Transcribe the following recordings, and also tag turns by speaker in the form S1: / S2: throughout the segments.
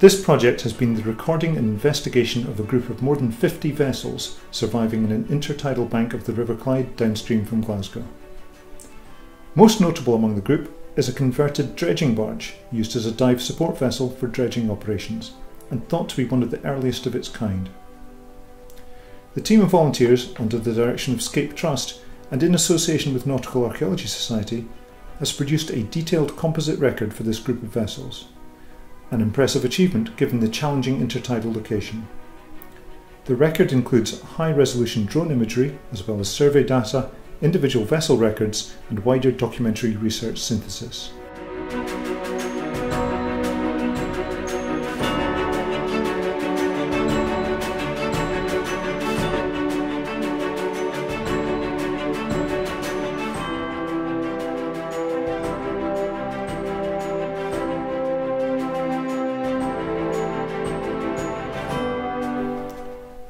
S1: This project has been the recording and investigation of a group of more than 50 vessels surviving in an intertidal bank of the River Clyde downstream from Glasgow. Most notable among the group is a converted dredging barge used as a dive support vessel for dredging operations and thought to be one of the earliest of its kind. The team of volunteers, under the direction of Scape Trust and in association with Nautical Archaeology Society, has produced a detailed composite record for this group of vessels. An impressive achievement given the challenging intertidal location. The record includes high resolution drone imagery as well as survey data, individual vessel records, and wider documentary research synthesis.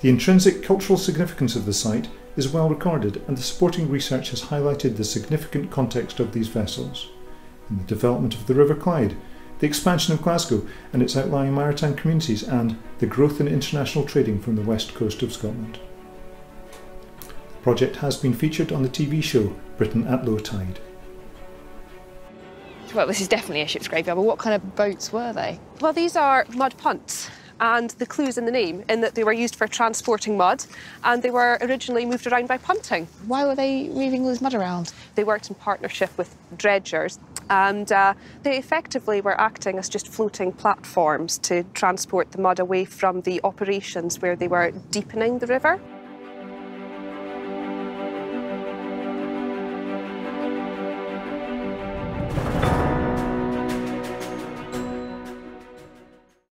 S1: The intrinsic cultural significance of the site is well recorded and the supporting research has highlighted the significant context of these vessels in the development of the River Clyde, the expansion of Glasgow and its outlying maritime communities and the growth in international trading from the west coast of Scotland. The project has been featured on the TV show Britain at Low Tide.
S2: Well, this is definitely a ship's graveyard, but what kind of boats were they?
S3: Well, these are mud punts and the clues in the name in that they were used for transporting mud and they were originally moved around by punting.
S2: Why were they moving all this mud around?
S3: They worked in partnership with dredgers and uh, they effectively were acting as just floating platforms to transport the mud away from the operations where they were deepening the river.